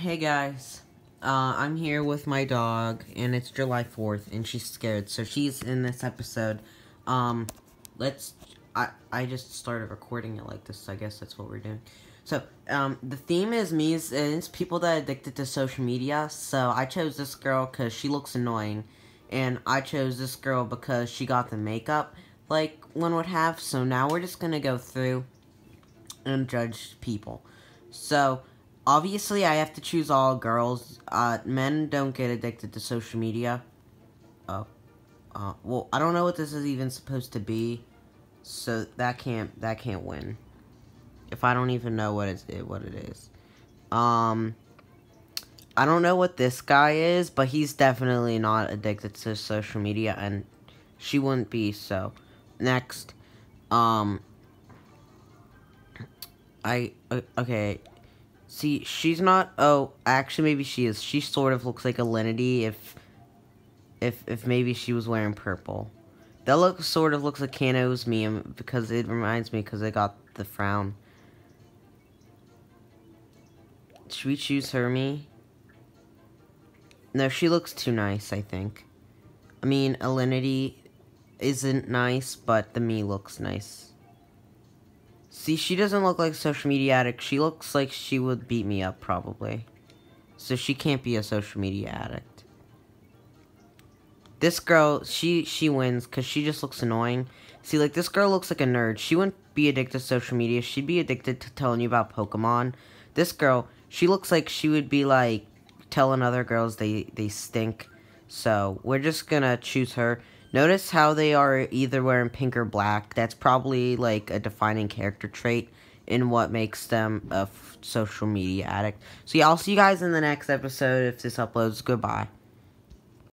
Hey guys, uh, I'm here with my dog, and it's July 4th, and she's scared, so she's in this episode. Um, let's, I, I just started recording it like this, so I guess that's what we're doing. So, um, the theme is me, it's people that are addicted to social media, so I chose this girl because she looks annoying, and I chose this girl because she got the makeup like one would have, so now we're just gonna go through and judge people. So, obviously I have to choose all girls. Uh, men don't get addicted to social media. Oh. Uh, well, I don't know what this is even supposed to be. So that can't, that can't win. If I don't even know what it's, what it is. Um, I don't know what this guy is, but he's definitely not addicted to social media, and she wouldn't be, so. Next. Um, I, okay, See, she's not. Oh, actually, maybe she is. She sort of looks like Alinity if, if, if maybe she was wearing purple. That look sort of looks like Kano's meme because it reminds me because I got the frown. Should we choose her? Hermie? No, she looks too nice. I think. I mean, Alinity isn't nice, but the Mii looks nice. See, she doesn't look like a social media addict. She looks like she would beat me up, probably. So she can't be a social media addict. This girl, she she wins because she just looks annoying. See, like, this girl looks like a nerd. She wouldn't be addicted to social media. She'd be addicted to telling you about Pokemon. This girl, she looks like she would be, like, telling other girls they, they stink. So, we're just gonna choose her. Notice how they are either wearing pink or black. That's probably like a defining character trait in what makes them a social media addict. So yeah, I'll see you guys in the next episode if this uploads. Goodbye.